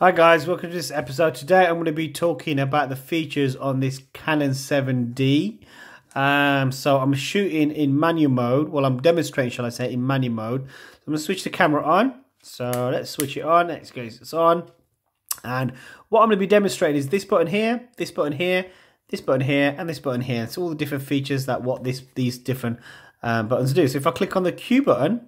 Hi guys, welcome to this episode. Today I'm going to be talking about the features on this Canon 7D. Um, so I'm shooting in manual mode. Well, I'm demonstrating, shall I say, in manual mode. I'm going to switch the camera on. So let's switch it on. Let's go, it's on. And what I'm going to be demonstrating is this button here, this button here, this button here, and this button here. It's all the different features that what this these different um, buttons do. So if I click on the Q button,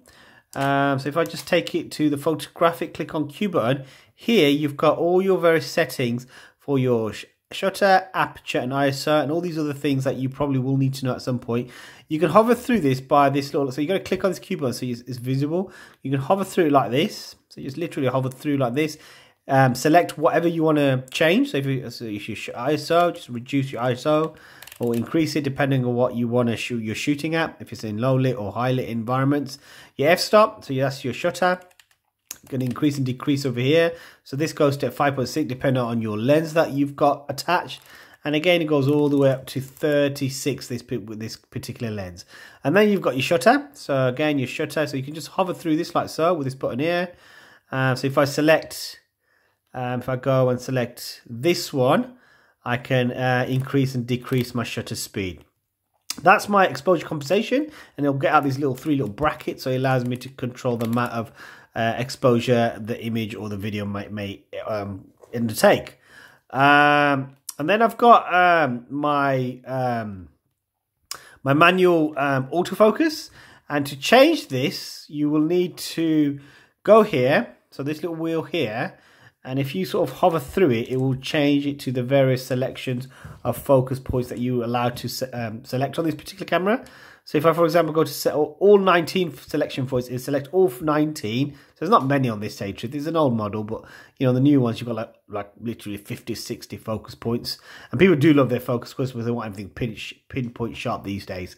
um, so if I just take it to the photographic, click on Q button, here you've got all your various settings for your sh shutter, aperture and ISO and all these other things that you probably will need to know at some point. You can hover through this by this little, so you got to click on this Q button so it's, visible. You can hover through it like this. So you just literally hover through like this. Um, select whatever you want to change. So if you, so if you ISO, just reduce your ISO or increase it depending on what you want to shoot you're shooting at. If it's in low lit or high lit environments your f-stop so that's your shutter to increase and decrease over here. So this goes to 5.6 depending on your lens that you've got attached. And again it goes all the way up to 36 this with this particular lens. And then you've got your shutter. So again your shutter. So you can just hover through this like so with this button here. Um, so if I select um, if I go and select this one I can uh, increase and decrease my shutter speed. That's my exposure compensation, and it'll get out these little three little brackets, so it allows me to control the amount of uh, exposure the image or the video might may um, undertake. Um, and then I've got um, my um, my manual um, autofocus, and to change this, you will need to go here. So this little wheel here, and if you sort of hover through it, it will change it to the various selections of focus points that you allow to um, select on this particular camera. So if I, for example, go to set all 19 selection points, it select all 19. So there's not many on this stage. Is an old model, but you know the new ones you've got like like literally 50, 60 focus points, and people do love their focus points because they want everything pin, pinpoint sharp these days.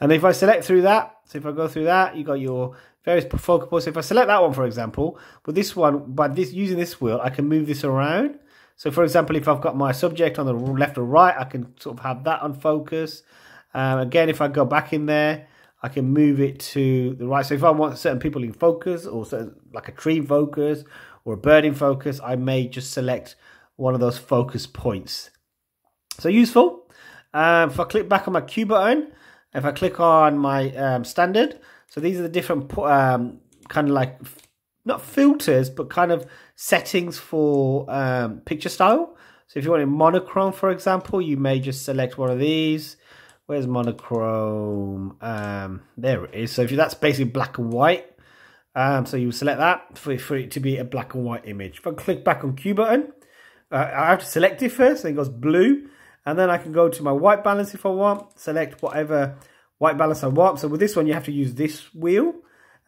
And if I select through that, so if I go through that, you got your various focal points. So if I select that one, for example, with this one, by this using this wheel, I can move this around. So for example, if I've got my subject on the left or right, I can sort of have that on focus. Um, again, if I go back in there, I can move it to the right. So if I want certain people in focus or certain, like a tree focus or a bird in focus, I may just select one of those focus points. So useful. Um, if I click back on my Q button, if I click on my um, standard, so these are the different um, kind of like not filters, but kind of settings for um, picture style. So if you want a monochrome, for example, you may just select one of these. Where's monochrome? Um, there it is. So if you, that's basically black and white. Um, so you select that for, for it to be a black and white image. If I click back on Q button, uh, I have to select it first. Then it goes blue. And then I can go to my white balance if I want. Select whatever white balance I want. So with this one, you have to use this wheel.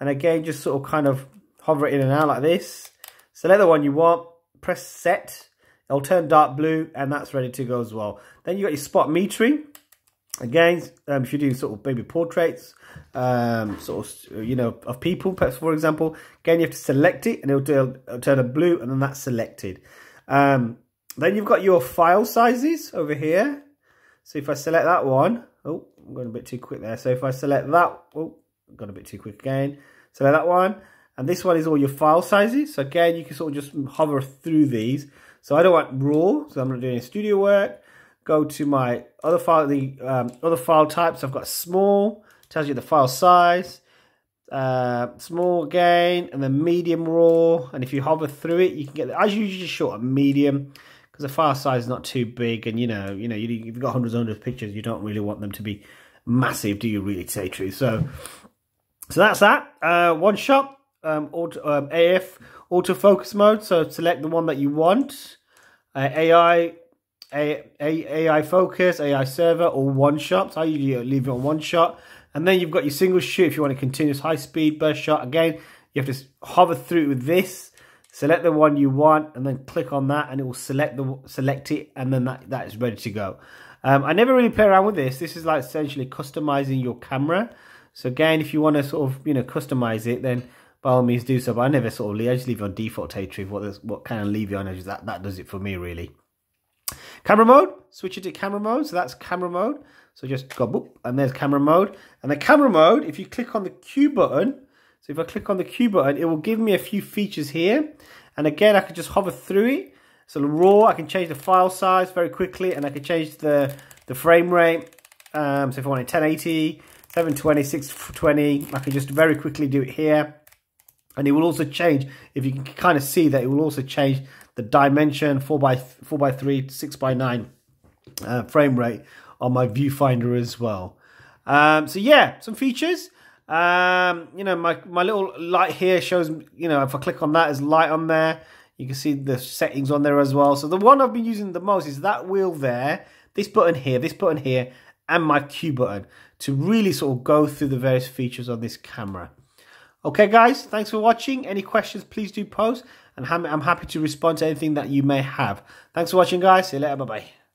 And again, just sort of kind of hover it in and out like this. Select the one you want, press set. It'll turn dark blue and that's ready to go as well. Then you got your spot metering. Again, um, if you're doing sort of baby portraits, um, sort of, you know, of people, perhaps for example, again, you have to select it and it'll, do, it'll turn a blue and then that's selected. Um, then you've got your file sizes over here. So if I select that one, oh, I'm going a bit too quick there. So if I select that, oh, got a bit too quick again. Select that one. And this one is all your file sizes. So again, you can sort of just hover through these. So I don't want raw, so I'm not doing studio work. Go to my other file, the um, other file types. I've got small, tells you the file size. Uh, small again, and then medium raw. And if you hover through it, you can get, as usually just short a medium because the file size is not too big, and you know, you know, you, you've got hundreds and hundreds of pictures, you don't really want them to be massive, do you? Really, to say true. So, so that's that. Uh, one shot, um, auto, um, AF autofocus mode. So select the one that you want. Uh, AI, A, A, AI focus, AI Servo, or one shot. So I usually leave it on one shot. And then you've got your single shoot if you want a continuous high speed burst shot. Again, you have to hover through with this select the one you want and then click on that and it will select the select it and then that, that is ready to go. Um, I never really play around with this. This is like essentially customizing your camera. So again, if you want to sort of, you know, customize it, then by all means do so. But I never sort of leave, I just leave it on default territory. What, what kind of leave you on that, that does it for me really. Camera mode, switch it to camera mode. So that's camera mode. So just go boop, and there's camera mode. And the camera mode, if you click on the Q button, so if I click on the Q button, it will give me a few features here. And again, I can just hover through it. So raw, I can change the file size very quickly and I can change the, the frame rate. Um, so if I want it 1080, 720, 620, I can just very quickly do it here. And it will also change, if you can kind of see that it will also change the dimension 4 by 4 by 3 6 by 9 uh, frame rate on my viewfinder as well. Um, so yeah, some features. Um, you know, my, my little light here shows, you know, if I click on that, there's light on there. You can see the settings on there as well. So the one I've been using the most is that wheel there, this button here, this button here, and my Q button to really sort of go through the various features on this camera. Okay, guys, thanks for watching. Any questions, please do post, and I'm happy to respond to anything that you may have. Thanks for watching, guys. See you later. Bye-bye.